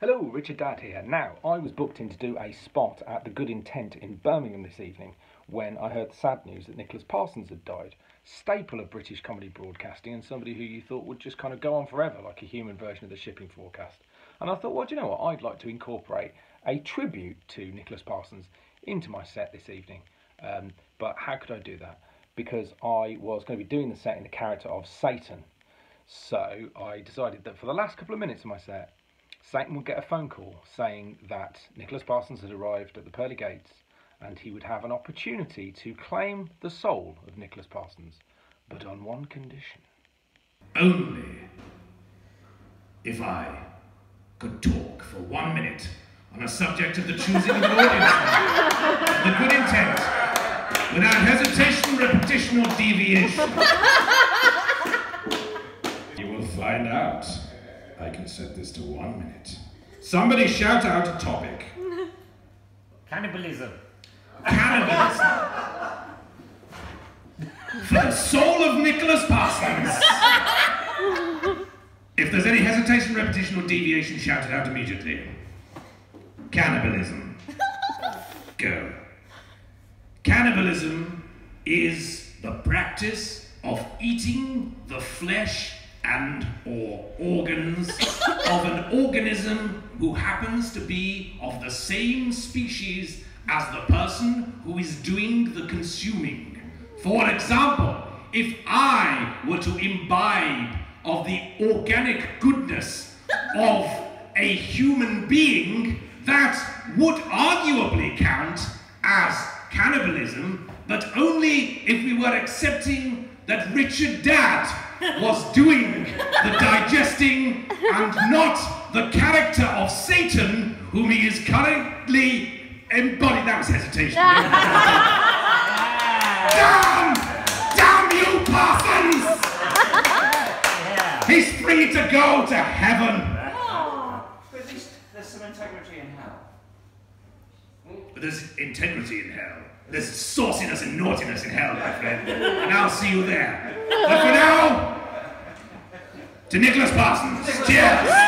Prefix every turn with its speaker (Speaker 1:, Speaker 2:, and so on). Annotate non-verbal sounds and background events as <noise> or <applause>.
Speaker 1: Hello, Richard Dadd here. Now, I was booked in to do a spot at the Good Intent in Birmingham this evening when I heard the sad news that Nicholas Parsons had died. Staple of British comedy broadcasting and somebody who you thought would just kind of go on forever, like a human version of the shipping forecast. And I thought, well, do you know what? I'd like to incorporate a tribute to Nicholas Parsons into my set this evening. Um, but how could I do that? Because I was going to be doing the set in the character of Satan. So I decided that for the last couple of minutes of my set, Satan would get a phone call saying that Nicholas Parsons had arrived at the pearly gates and he would have an opportunity to claim the soul of Nicholas Parsons, but on one condition.
Speaker 2: Only if I could talk for one minute on a subject of the choosing of an audience, the good intent, without hesitation, repetition, or deviation. you will find out. I can set this to one minute. Somebody shout out a topic.
Speaker 3: Cannibalism.
Speaker 2: Cannibalism. The soul of Nicholas Parsons. if there's any hesitation, repetition, or deviation, shout it out immediately. Cannibalism. Go. Cannibalism is the practice of eating the flesh and or organs of an organism who happens to be of the same species as the person who is doing the consuming. For example, if I were to imbibe of the organic goodness of a human being, that would arguably count as cannibalism, but only if we were accepting that Richard Dadd was doing the digesting and not the character of Satan whom he is currently embodying. That was hesitation. <laughs> Damn! Damn you, Parsons!
Speaker 3: Yeah.
Speaker 2: He's free to go to heaven.
Speaker 4: But at least there's some integrity in hell.
Speaker 2: But there's integrity in hell. There's sauciness and naughtiness in hell, my friend. And I'll see you there. But for now, to Nicholas Parsons. Cheers!